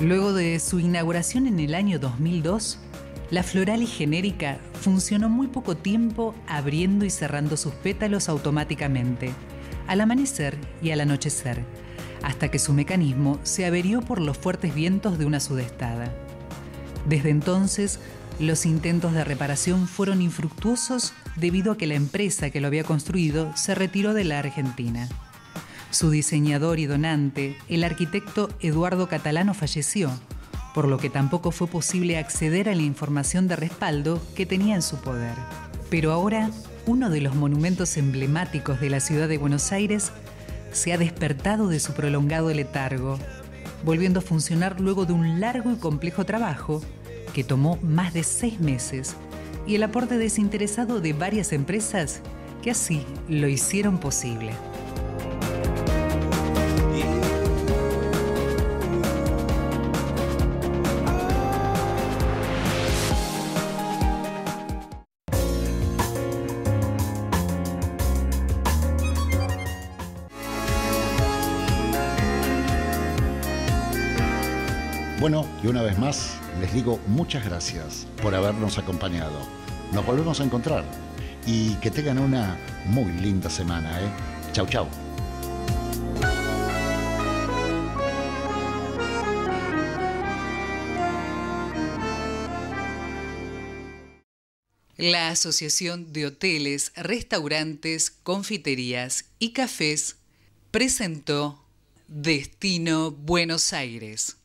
Luego de su inauguración en el año 2002, la floral y genérica funcionó muy poco tiempo abriendo y cerrando sus pétalos automáticamente, al amanecer y al anochecer, hasta que su mecanismo se averió por los fuertes vientos de una sudestada. Desde entonces, los intentos de reparación fueron infructuosos debido a que la empresa que lo había construido se retiró de la Argentina. Su diseñador y donante, el arquitecto Eduardo Catalano, falleció, por lo que tampoco fue posible acceder a la información de respaldo que tenía en su poder. Pero ahora, uno de los monumentos emblemáticos de la ciudad de Buenos Aires se ha despertado de su prolongado letargo, volviendo a funcionar luego de un largo y complejo trabajo que tomó más de seis meses y el aporte desinteresado de varias empresas que así lo hicieron posible. Bueno, y una vez más, les digo muchas gracias por habernos acompañado. Nos volvemos a encontrar y que tengan una muy linda semana. ¿eh? Chau, chau. La Asociación de Hoteles, Restaurantes, Confiterías y Cafés presentó Destino Buenos Aires.